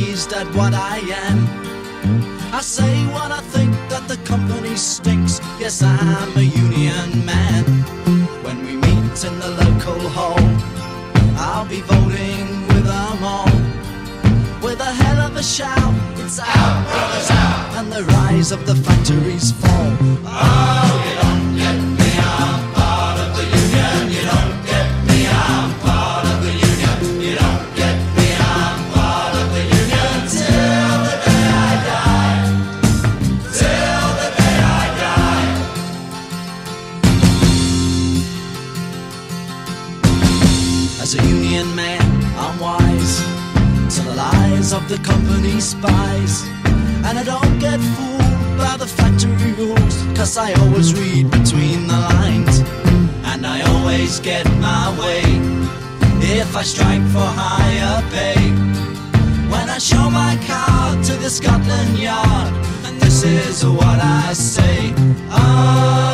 amazed at what I am. I say what I think that the company stinks. Yes, I'm a union man. When we meet in the local hall, I'll be voting with them all. With a hell of a shout, it's out, brothers, out, and the rise of the factories fall. Oh, you I'm wise to the lies of the company spies. And I don't get fooled by the factory rules, cause I always read between the lines. And I always get my way if I strike for higher pay. When I show my card to the Scotland Yard, and this is what I say. Oh,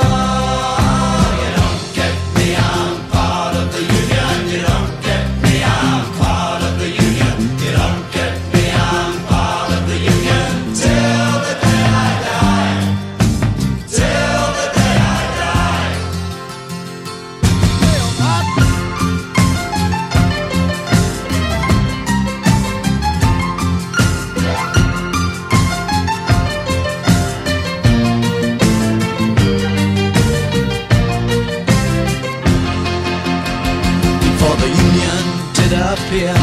did appear,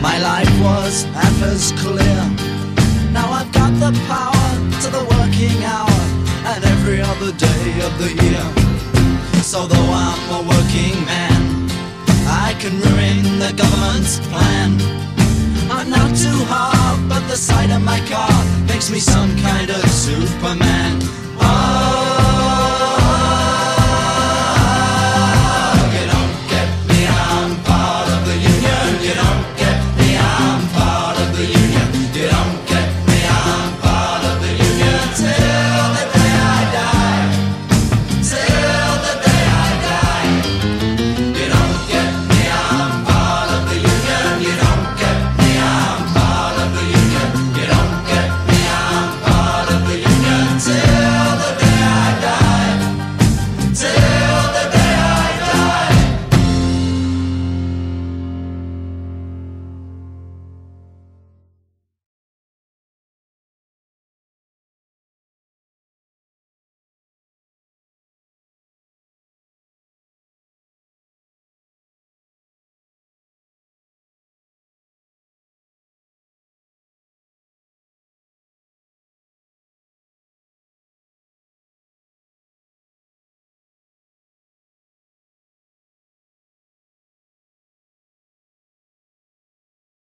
my life was half as clear. Now I've got the power to the working hour and every other day of the year. So though I'm a working man, I can ruin the government's plan. I'm not too hard, but the sight of my car makes me some kind of